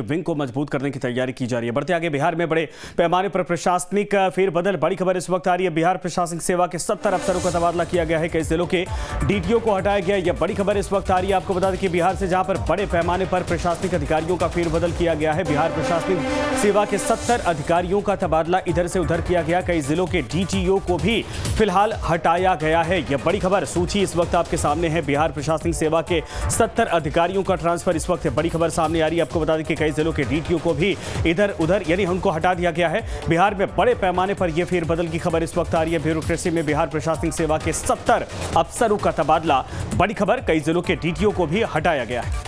Wing को मज़बूत करने की तैयारी की जा रही है। बढ़ते आगे बिहार में बड़े पैमाने पर प्रशासनिक फेरबदल। बड़ी खबर इस वक्त आ रही है। बिहार प्रशासनिक सेवा के सत्तर अफसरों का तबादला किया गया है। कई जिलों के डीटीओ को हटाया गया यह बड़ी खबर इस वक्त आ रही है। आपको बता दें कि बिहार से जहाँ पर बड़े पैमाने पर प्रशासनिक अधिकारियों का फेरबदल किया गया है, बिहार प्रशासनिक सेवा के सत्तर अधिकारियों का तबादला इधर से उधर किया गया। कई जिलों के डीटीओ को भी फ़िलहाल हटाया गया है। यह बड़ी खबर सूची इस वक्त आपके सामने है। बिहार प्रशासनिक सेवा के सत्तर अधिकारियों का ट्रांसफ़र इस वक्त बड़ी खबर सामने आ रही है। आपको बता दें कि कई जिलों के डीटीओ को भी इधर उधर, यानी उनको हटा दिया गया है। बिहार में बड़े पैमाने पर यह फेरबदल की खबर इस वक्त आ रही है। ब्यूरोक्रेसी में बिहार प्रशासनिक सेवा के सत्तर अफसरों का तबादला। बड़ी खबर, कई जिलों के डीटीओ को भी हटाया गया है।